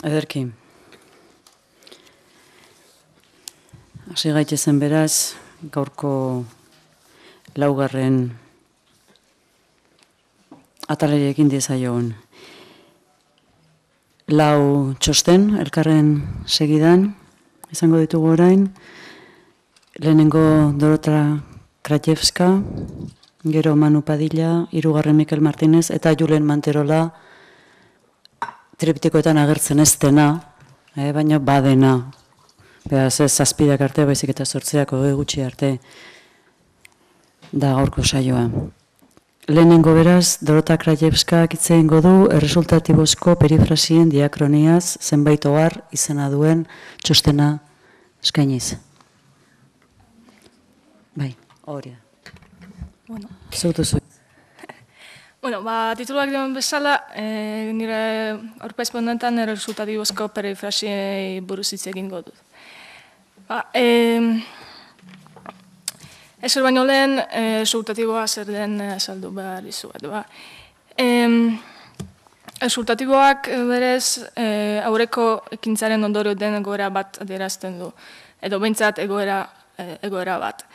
Ederki. Hasi gaitezen beraz, gaurko laugarren atalerekin dizaioan. Lau txosten, elkarren segidan, izango ditugu orain, lehenengo Dorota Krajewska, gero Manu Padilla, irugarren Mikel Martinez, eta Julen Manterola, triptikoetan agertzen ez dena, eh, baina badena. Beraz, ez zazpidak arte, baizik eta sortzeako gutxi arte da gaurko saioa. Lehenengo beraz, Dorota Krajewska itzen godu erresultatibozko perifrasien diakroniaz zenbait ohar izena duen txostena eskainiz. Bai, hori da. Bueno. Zautu zu. Bueno, ba, tituluak dioen bezala, e, nire aurpez honetan erresultatibozko perifrasiei buruz hitz egin dut. Ba, e, ezer baino lehen, e, resultatiboa zer den saldu behar izuet. Ba. E, resultatiboak berez e, aurreko ekintzaren ondorio den egoera bat adierazten du. Edo behintzat egoera, e, egoera bat.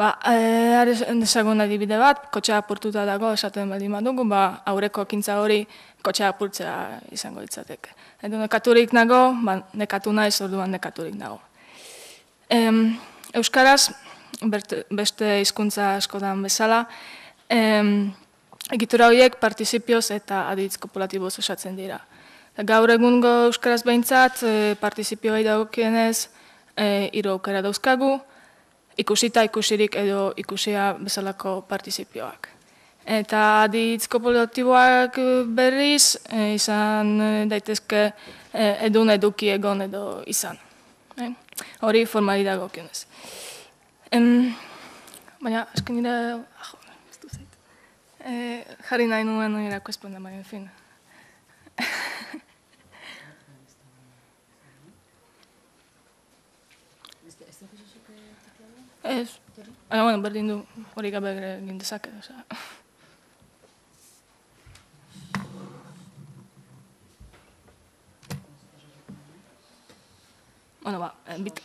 Ba, e, desagun adibide bat, kotxea apurtuta dago esaten baldin badugu, ba, aurreko ekintza hori kotxea apurtzea izango ditzateke. Edo nekaturik nago, ba, nekatu naiz orduan nekaturik nago. Em, Euskaraz, beste hizkuntza askotan bezala, em, egitura horiek partizipioz eta aditz kopulatiboz osatzen dira. Gaur egungo Euskaraz behintzat, e, partizipioa dagokienez, e, iru aukera dauzkagu, ikusita ikusirik edo ikusia bezalako partizipioak. Eta aditz kopulatiboak berriz, e, izan daitezke e, edun eduki egon edo izan. Hori formali dago kionez. Em, baina, esken nire, ajo, ez du zait. E, jarri nahi nuen nire akuesponda, baina, fin. Ez, baina, bueno, berdin du hori gabe egin dezake, oza. Bueno, ba, eh, bit...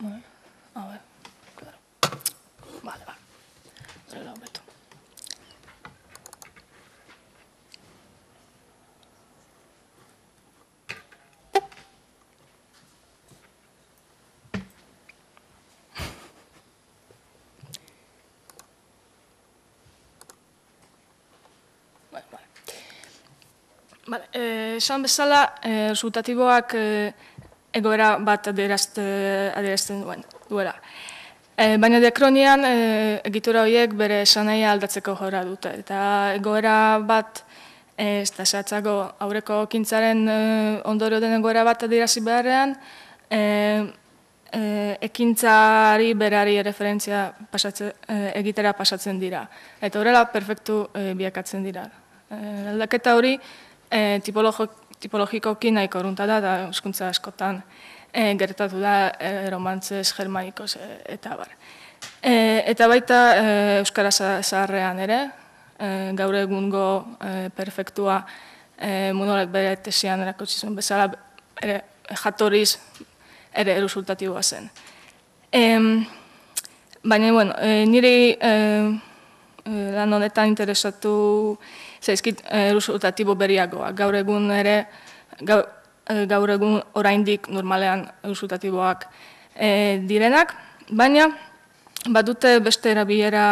Vale, a ver, claro. Vale, vale. Se lo meto. Vale, eh, esan bezala, eh, resultatiboak eh, egoera bat adierazten duen, duela. E, baina diakronian e, egitura horiek bere esanahia aldatzeko jora dute. Eta egoera bat, e, ez da zehatzago aurreko kintzaren e, ondorio den egoera bat adierazi beharrean, e, e, ekintzari berari referentzia pasatze, e, egitera pasatzen dira. Eta horrela perfektu e, biakatzen dira. E, aldaketa hori e, tipologikoki nahiko orunta da, da euskuntza askotan e, gertatu da e, romantzez, germanikos e, eta bar. E, eta baita e, Euskara zaharrean ere, e, gaur egungo e, perfektua e, munolek bere tesian erakotsi zuen bezala ere, jatoriz ere resultatiboa zen. E, baina, bueno, e, niri e, lan honetan interesatu zaizkit resultatibo berriagoa. Gaur egun ere, gaur, gaur egun oraindik normalean resultatiboak e, direnak, baina badute beste erabilera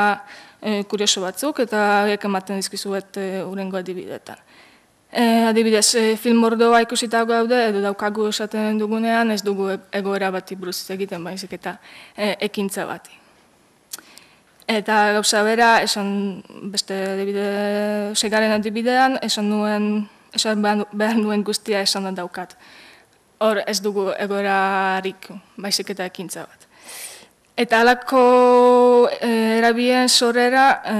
e, kurioso batzuk eta horiek ematen dizkizuet e, urengo adibidetan. E, adibidez, e, film ordoa ikusita gaude edo daukagu esaten dugunean ez dugu egoera bati buruz egiten baizik eta e, ekintza bati. Eta gauza bera, esan beste adibide, segaren adibidean, esan nuen, esan behar nuen guztia esan da daukat. Hor ez dugu egorarik baizik eta ekintza bat. Eta alako e, erabien sorrera e,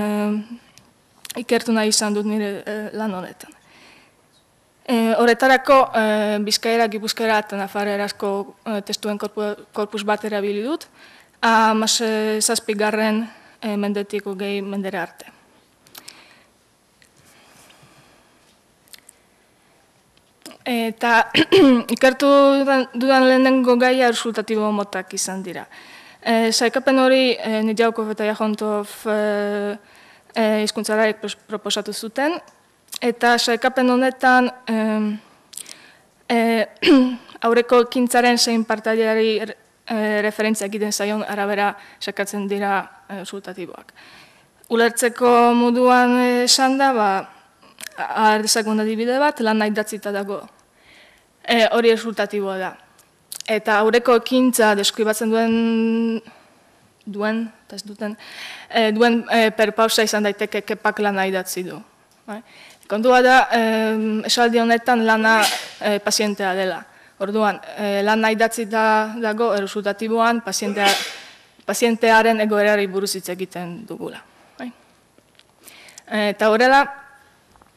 ikertu nahi izan dut nire e, lan honetan. E, horretarako e, bizkaera, gipuzkera eta nafarrerazko e, testuen korpus bat erabili dut. Hamas zazpigarren e, mendetik hogei mendera arte. Eta ikartu dudan lehenengo gaia resultatibo motak izan dira. E, Saikapen hori e, Nidiaukov eta Jahontov e, e, izkuntzaraik proposatu zuten, eta saikapen honetan e, e, aurreko kintzaren zein partaileari e, referentzia egiten zaion arabera sakatzen dira e. Ulertzeko moduan esan da, ba, ardezakun adibide bat, lan nahi datzita dago e, hori resultatiboa da. Eta aurreko ekintza deskribatzen duen duen, ez duten, e, duen e, perpausa izan daiteke kepak lana idatzi du. Bai? Kontua da, e, esaldi honetan lana e, pazientea dela. Orduan, e, lana idatzi da, dago resultatiboan pazientea, pazientearen egoerari buruz hitz egiten dugula. Bai? Eta horrela,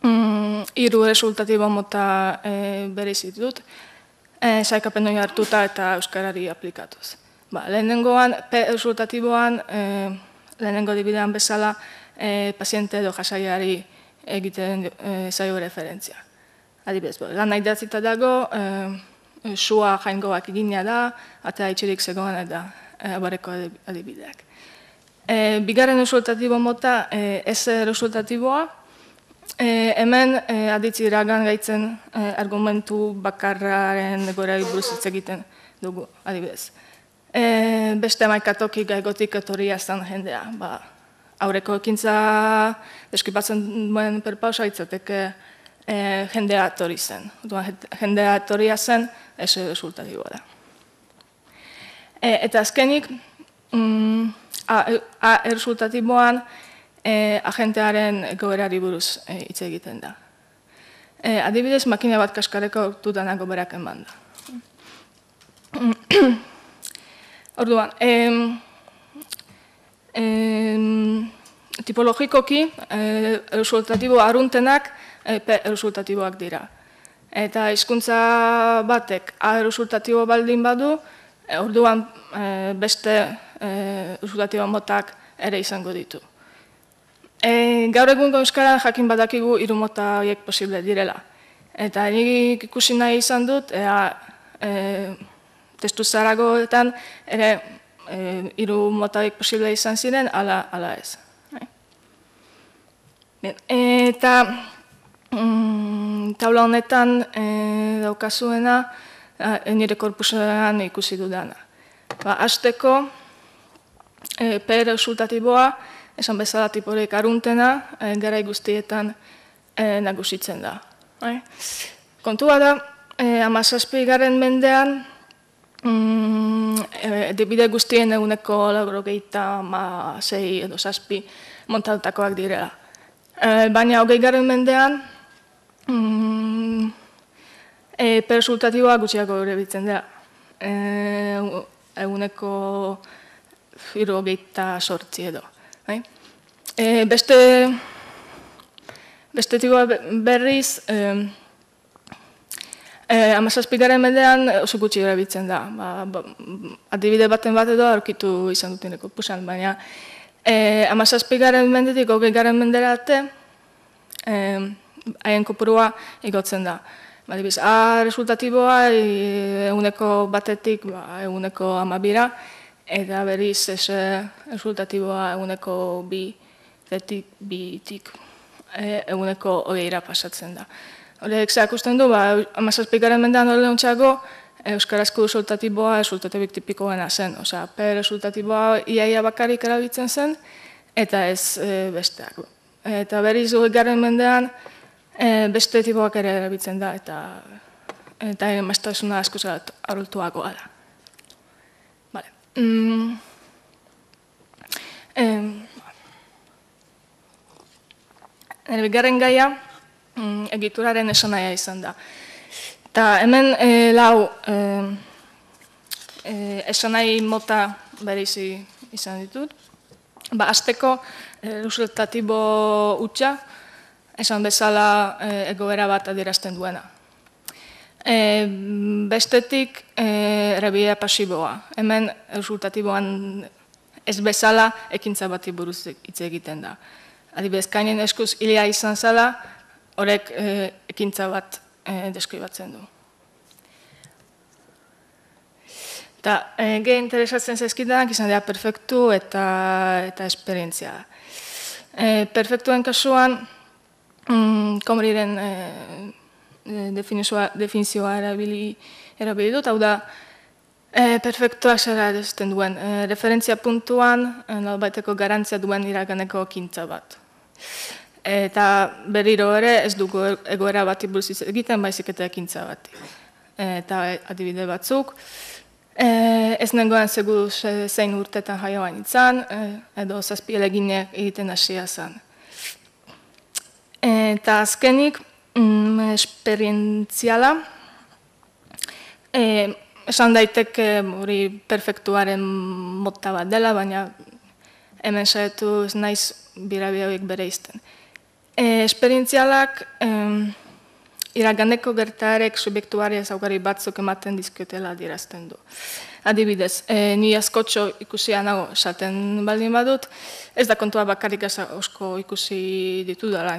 mm, iru resultatibo mota e, bereizit dut, e, saikapen hori hartuta eta euskarari aplikatuz. Ba, lehenengoan, P resultatiboan, e, lehenengo dibidean bezala, e, paziente edo jasaiari egiten e, zaio referentzia. Adibidez, bo, lan nahi dago, e, sua jaingoak egina da, eta itxirik zegoen eta e, abareko adibideak. E, bigarren resultatibo mota, e, ez resultatiboa, E, hemen e, aditzi iragan gaitzen e, argumentu bakarraren gora buruz egiten dugu, adibidez. E, beste maikatoki gaigotik etoria zen jendea. Ba, aurreko ekintza deskipatzen duen perpausa itzateke e, jendea etori zen. Duan, jendea etoria zen, ez resultatiboa da. E, eta azkenik, mm, a, a, resultatiboan, e, agentearen goberari buruz e, hitz egiten da. E, adibidez, makina bat kaskareko dudanak goberak eman da. Orduan, em, em, tipologikoki, e, resultatibo aruntenak e, resultatiboak dira. Eta hizkuntza batek A resultatibo baldin badu, e, orduan e, beste e, resultatibo motak ere izango ditu. E, gaur egun euskara jakin badakigu hiru mota horiek posible direla. Eta nik ikusi nahi izan dut, ea, e, testu zaragoetan ere e, hiru mota horiek posible izan ziren, ala, ala ez. Bai. eta mm, taula honetan e, daukazuena e, nire korpusean ikusi dudana. Ba, azteko, e, per resultatiboa, esan bezala tiporek aruntena, e, gara guztietan e, nagusitzen da. Bai? Kontua da, e, amazazpi garen mendean, mm, e, debide guztien eguneko lagrogeita ma zei edo zazpi montaltakoak direla. E, baina hogei garen mendean, mm, e, persultatiboa gutxiako gure bitzen da. E, eguneko irogeita sortzi edo. Bai? E, beste beste tigoa berriz e, e, amazazpikaren mendean oso gutxi erabiltzen da. Ba, ba, adibide baten bat edo aurkitu izan duteneko pusan, baina e, amazazpikaren mendetik hogei garen mendera arte e, haien kopurua igotzen da. Ba, dibiz, A resultatiboa eguneko batetik ba, eguneko amabira, eta berriz ez resultatiboa eguneko bi zetik bitik e, eguneko hogeira pasatzen da. Horek zerakusten du, ba, amazazpikaren mendean hori lehuntxako, Euskarazko resultatiboa resultatibik tipikoena zen. Osea, P resultatiboa iaia bakarrik erabiltzen zen, eta ez e, besteak. Eta berriz garen mendean, e, beste tipoak ere erabiltzen da, eta eta ere maiztasuna asko zerat arultuagoa da. Vale. Mm. Nire bigarren gaia, mm, egituraren esanaia izan da. Eta hemen e, lau e, e, esanai mota bereizi izan ditut. Ba, azteko e, utxa, esan bezala e, egoera bat adierazten duena. E, bestetik, e, rebidea pasiboa. Hemen resultatiboan ez bezala ekintza bati buruz hitz egiten da. Adibidez, kainen eskuz hilia izan zala, horrek e, ekintza bat e, deskribatzen du. Eta e, ge interesatzen zezkitak izan dira perfektu eta, eta esperientzia. E, perfektuen kasuan, mm, komriren e, definizioa erabili, erabili dut, hau da, E, perfektua zera edazten duen. E, referentzia puntuan, e, nolbaiteko garantzia duen iraganeko kintza bat. Eta berriro ere ez dugu egoera bati buruz egiten baizik eta ekintza bati. Eta adibide batzuk, e, ez nengoen segu zein urtetan jaioan itzan, e, edo zazpi eleginek egiten hasia zen. Eta azkenik, mm, esperientziala, e, esan daiteke hori perfektuaren mota bat dela, baina hemen saietu ez naiz birabia horiek bere izten. E, esperientzialak e, iraganeko gertarek subjektuari ezaugarri batzuk ematen dizkiotela dirazten du. Adibidez, e, ni askotxo ikusia nago esaten baldin badut, ez da kontua bakarrik osko ikusi ditu dela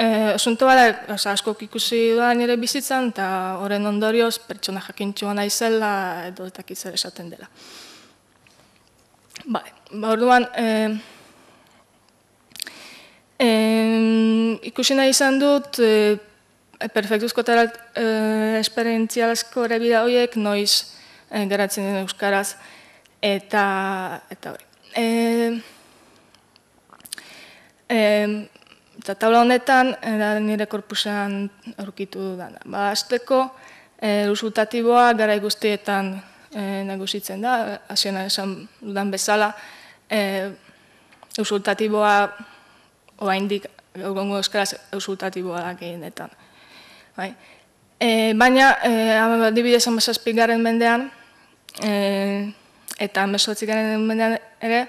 Eh, asunto bada, oza, asko ikusi da nire bizitzan, eta horren ondorioz pertsona jakintxua naizela edo eta kizer esaten dela. Ba, ba orduan, eh, eh, ikusi nahi izan dut, eh, perfektuzko eta eh, esperientzialazko erebida horiek noiz eh, geratzen den euskaraz, eta, eta hori. Eh, eh, Eta taula honetan, da nire korpusean aurkitu da. Ba, azteko, e, resultatiboa gara guztietan e, nagusitzen da, hasiena esan dudan bezala, e, resultatiboa oa indik, egongo euskaraz resultatiboa da gehienetan. Bai. E, baina, e, dibidez amazazpik garen mendean, e, eta amazotzik garen mendean ere,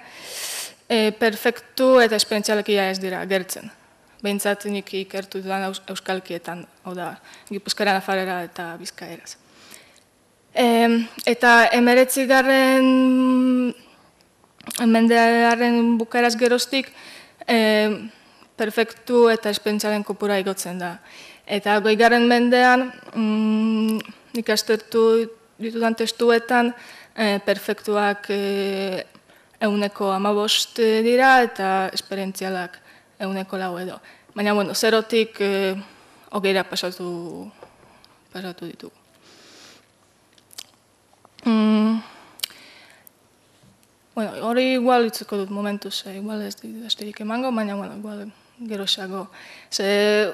e, perfektu eta esperientzialekia ez dira gertzen behintzat nik ikertu dudan euskalkietan, hau da, gipuzkara nafarera eta bizkaeraz. E, eta emeretzi garren mendearen bukaraz geroztik, e, perfektu eta espentzialen kopura igotzen da. Eta goi garren mendean, mm, nik astertu ditudan testuetan, e, perfektuak e, euneko amabost dira eta esperientzialak euneko lau edo. Baina, bueno, zerotik eh, ogeira pasatu, pasatu ditugu. Mm. Bueno, hori igual itzeko dut momentuz, eh, igual ez dut emango, baina, bueno, igual gero esago. Ze,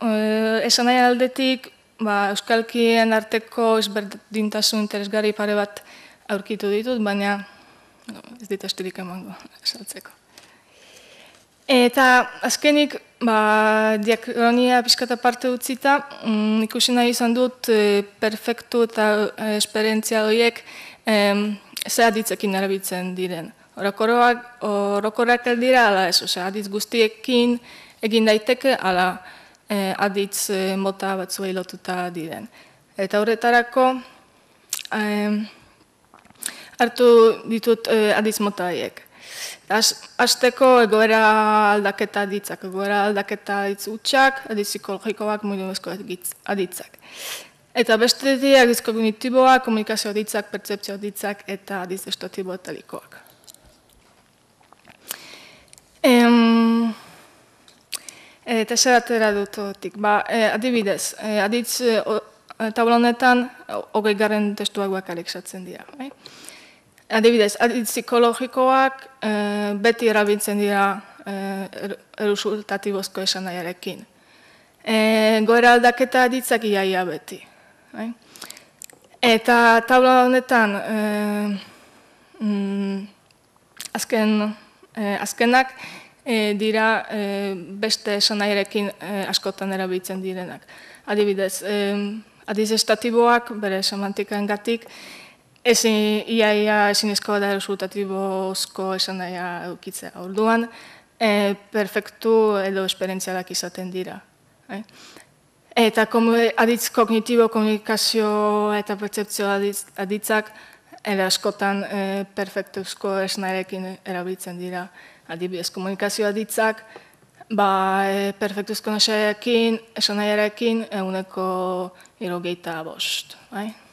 eh, esan nahi aldetik, ba, Euskalkien arteko ezberdintasun interesgarri pare bat aurkitu ditut, baina no, ez dit estirik emango esaltzeko. Eta azkenik, ba, diakronia pixkata parte utzita, mm, ikusi nahi izan dut e, perfektu eta e, esperientzia horiek e, ze aditzekin erabiltzen diren. Orokorak, orokorak dira, ala ez, ose, aditz guztiekin egin daiteke, ala e, aditz e, mota batzuei lotuta diren. Eta horretarako, e, hartu ditut e, aditz mota horiek. Azteko egoera aldaketa ditzak, egoera aldaketa ditz utxak, adiz psikologikoak, mugimenezko aditzak. Eta beste adiz kognitiboak, komunikazio ditzak, pertsepzio ditzak eta adiz estatibo eta likoak. Em, eta zer atera dutotik, ba, e, adibidez, e, aditz e, tablonetan, hogei garen testuak bakarrik satzen dira. Bai? Adibidez, adit psikologikoak e, beti erabiltzen dira e, erusultatibozko esan nahiarekin. E, goera aldaketa aditzak iaia beti. Bai? Eta tabla honetan, e, mm, azken, e, azkenak e, dira e, beste esan e, askotan erabiltzen direnak. Adibidez, e, adiz estatiboak, bere semantikaen gatik, Ezin, ia, ia, ezin esko da resultatibozko esan daia eukitzea. Orduan, e, perfektu edo esperientzialak izaten dira. Eh? Eta aditz kognitibo komunikazio eta percepzio aditz, aditzak ere askotan e, perfektuzko esnarekin erabiltzen dira. Adibidez, komunikazioa ditzak, ba, e, perfektuzko esnarekin, esnaiarekin, eguneko irogeita bost. Bai?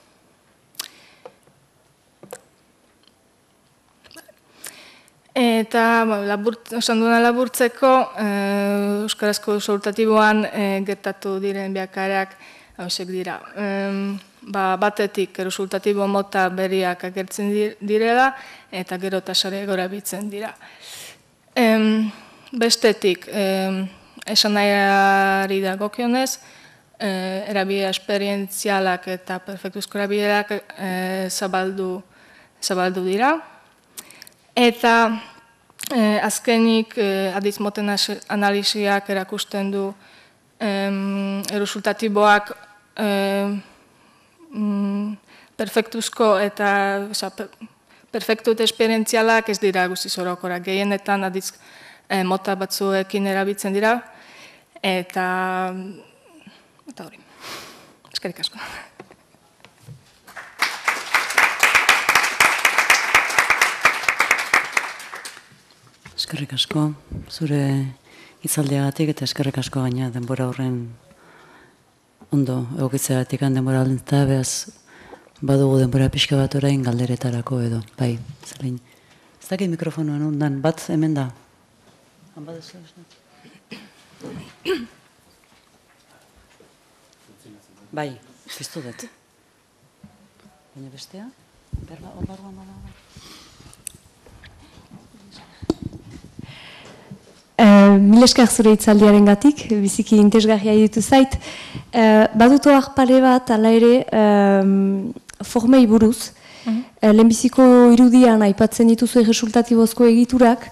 Eta, ba, laburt, esan duena laburtzeko, e, Euskarazko sortatiboan e, gertatu diren biakarak hausek dira. E, ba, batetik resultatibo mota berriak agertzen direla, eta gero tasare gora bitzen dira. E, bestetik, e, esan nahiari da gokionez, e, erabia esperientzialak eta perfektuzko erabileak e, zabaldu, zabaldu dira. Eta eh, azkenik eh, adiz moten analiziak erakusten du eh, erusultatiboak eh, mm, perfektuzko eta oza, perfektut esperientzialak ez dira guzti zorokora. Gehienetan adiz eh, mota batzuekin erabitzen dira eta eta hori. Eskerik asko. Eskerrik asko, zure itzaldiagatik eta eskerrik asko gaina denbora horren ondo egokitzeagatik denbora alenta, behaz badugu denbora pixka bat orain galderetarako edo, bai, zelin. Ez dakit mikrofonoan ondan, bat hemen da. Han bat Bai, piztu dut. Baina bestea? Berba, onbarruan bada. Uh, Mileskar zure itzaldiaren gatik, biziki intesgarria ditu zait. Uh, badutu pare bat, ala ere, um, formei buruz. Uh -huh. uh, Lehenbiziko irudian aipatzen dituzu resultatibozko egiturak.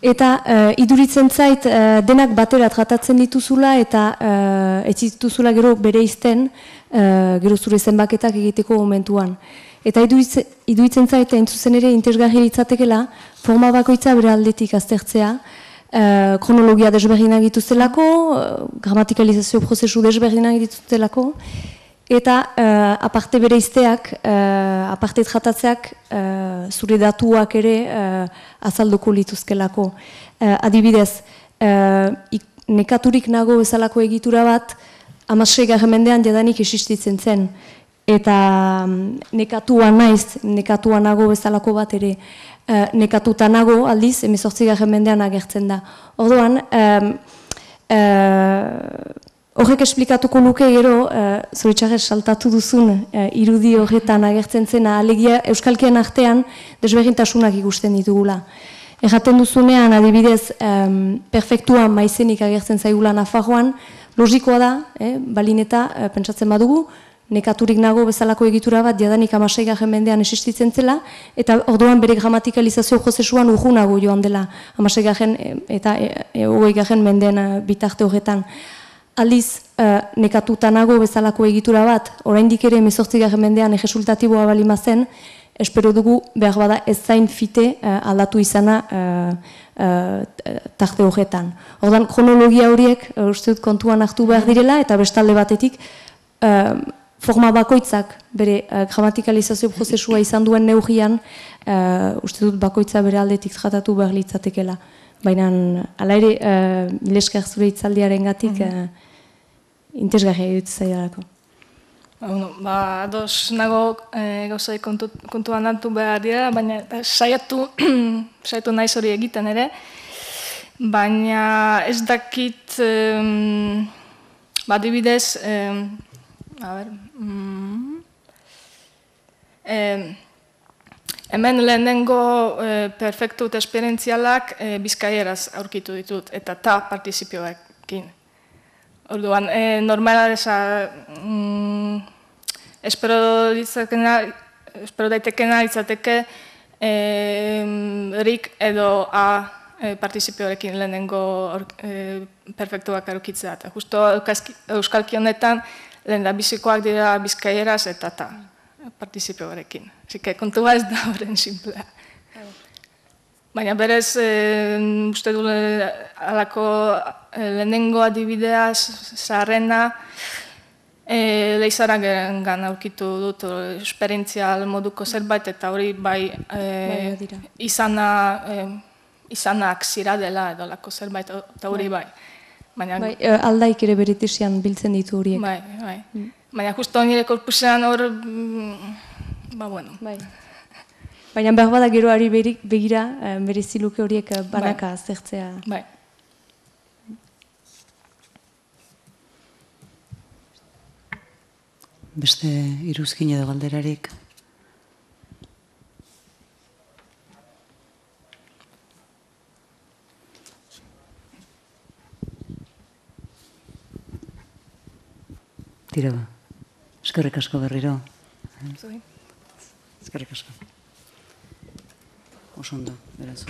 Eta uh, iduritzen zait, uh, denak batera tratatzen dituzula eta uh, ez dituzula gero bere izten, uh, gero zure zenbaketak egiteko momentuan. Eta iduritzen, iduritzen zait, entzuzen ere, intesgarria ditzatekela, forma bakoitza bere aldetik aztertzea, Uh, kronologia desberdinak dituztelako, uh, gramatikalizazio prozesu desberdinak dituztelako, eta uh, aparte bere izteak, uh, aparte tratatzeak, uh, zure datuak ere uh, azalduko lituzkelako. Uh, adibidez, uh, nekaturik nago bezalako egitura bat, amasei mendean jadanik existitzen zen. Eta um, nekatua naiz, nekatua nago bezalako bat ere, uh, nekatuta nago aldiz, emezortzi garen mendean agertzen da. Orduan, um, uh, horrek esplikatuko nuke gero, uh, saltatu duzun uh, irudi horretan agertzen zena, alegia Euskalkien artean desbegintasunak ikusten ditugula. Erraten duzunean, adibidez, um, perfektua maizenik agertzen zaigula Nafarroan, logikoa da, eh, balineta, uh, pentsatzen badugu, nekaturik nago bezalako egitura bat diadanik amasei garen mendean existitzen zela, eta orduan bere gramatikalizazio prozesuan urgunago joan dela amasei garen eta e, e, garen mendean e, bitarte horretan. Aldiz, e, nekatuta nago bezalako egitura bat, oraindik ere emezortzi garen mendean egesultatiboa bali mazen, espero dugu behar bada ez zain fite e, aldatu izana e, e, tarte horretan. Ordan kronologia horiek, e, uste dut kontuan hartu behar direla, eta bestalde batetik, e, forma bakoitzak bere uh, gramatikalizazio prozesua izan duen neugian, uh, uste dut bakoitza bere aldetik tratatu behar litzatekela. Baina, ala ere, uh, zure itzaldiaren gatik, mm -hmm. uh, intesgarria dut zailarako. Ba, bueno, ba, ados nago e, gauzai kontu, kontuan antu behar dira, baina saiatu, saiatu naiz hori egiten ere, baina ez dakit, um, ba, dibidez, um, A ver. Mm. Eh, hemen lehenengo eh, perfektu eta esperientzialak eh, bizkaieraz aurkitu ditut, eta ta partizipioekin. Orduan, eh, normala esa, mm, espero, espero daitekena izateke eh, rik edo a eh, partizipioarekin lehenengo eh, perfektuak aurkitzea. Justo euskalki honetan, lehen da bizikoak dira bizkaieraz eta eta partizipio barekin. Zike, kontua ez da horren simplea. Baina berez, e, uste du alako e, lehenengo adibidea zaharrena, e, leizarak gan aurkitu dut eh, esperientzial moduko zerbait, eta hori bai e, Bai, izana, e, izanak zira dela edo lako zerbait, eta hori bai. Baina, Bai, eh, aldaik ere beritesian biltzen ditu horiek. bai, bai. Baina justo nire korpusean hor, mm, ba bueno, Bai. Baina behar bada geroari berik, begira, eh, berezi luke horiek eh, banaka zertzea. bai. Beste iruzkin edo galderarik. Tira ba. Eskerrik asko berriro. Zuri. Eskerrik asko. Oso ondo, beraz,